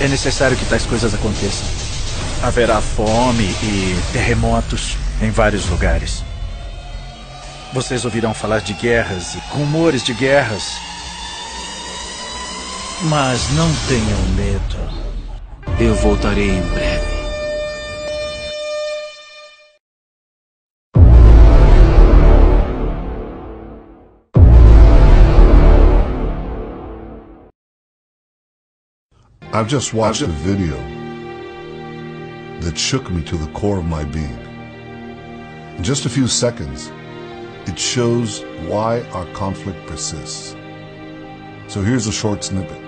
É necessário que tais coisas aconteçam. Haverá fome e terremotos em vários lugares. Vocês ouvirão falar de guerras e rumores de guerras. Mas não tenham medo. Eu voltarei em breve. I've just watched a video that shook me to the core of my being. In just a few seconds, it shows why our conflict persists. So here's a short snippet.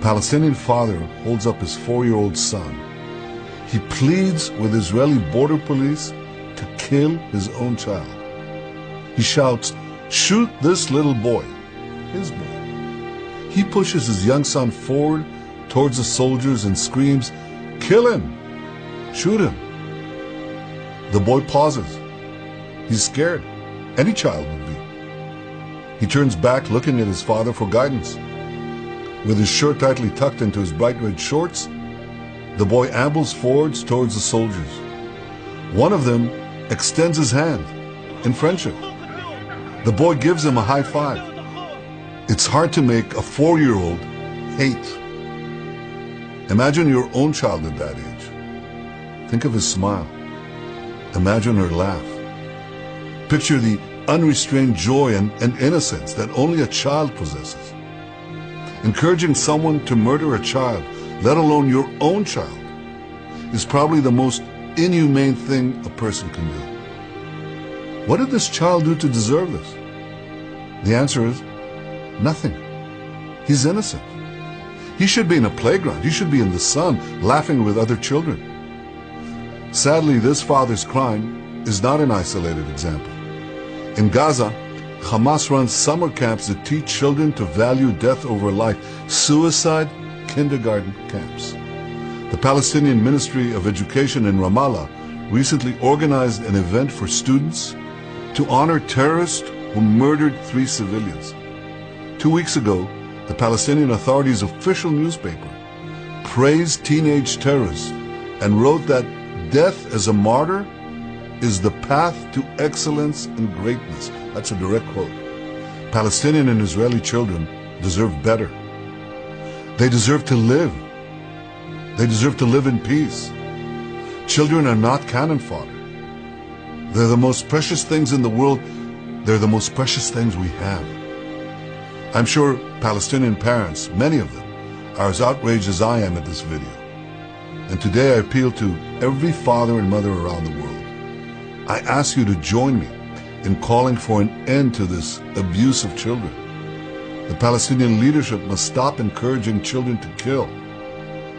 Palestinian father holds up his four-year-old son. He pleads with Israeli border police to kill his own child. He shouts, shoot this little boy, his boy. He pushes his young son forward towards the soldiers and screams, kill him, shoot him. The boy pauses. He's scared. Any child would be. He turns back looking at his father for guidance. With his shirt tightly tucked into his bright red shorts, the boy ambles forwards towards the soldiers. One of them extends his hand in friendship. The boy gives him a high five. It's hard to make a four-year-old hate. Imagine your own child at that age. Think of his smile. Imagine her laugh. Picture the unrestrained joy and, and innocence that only a child possesses. Encouraging someone to murder a child, let alone your own child, is probably the most inhumane thing a person can do. What did this child do to deserve this? The answer is nothing. He's innocent. He should be in a playground. He should be in the sun, laughing with other children. Sadly, this father's crime is not an isolated example. In Gaza, Hamas runs summer camps that teach children to value death over life, suicide kindergarten camps. The Palestinian Ministry of Education in Ramallah recently organized an event for students to honor terrorists who murdered three civilians. Two weeks ago, the Palestinian Authority's official newspaper praised teenage terrorists and wrote that death as a martyr is the path to excellence and greatness. That's a direct quote. Palestinian and Israeli children deserve better. They deserve to live. They deserve to live in peace. Children are not cannon fodder. They're the most precious things in the world. They're the most precious things we have. I'm sure Palestinian parents, many of them, are as outraged as I am at this video. And today I appeal to every father and mother around the world. I ask you to join me in calling for an end to this abuse of children. The Palestinian leadership must stop encouraging children to kill.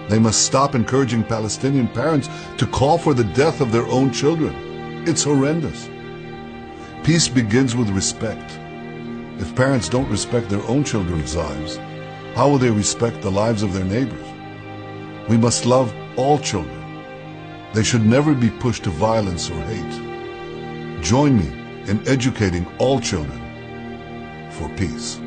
They must stop encouraging Palestinian parents to call for the death of their own children. It's horrendous. Peace begins with respect. If parents don't respect their own children's lives, how will they respect the lives of their neighbors? We must love all children. They should never be pushed to violence or hate. Join me in educating all children for peace.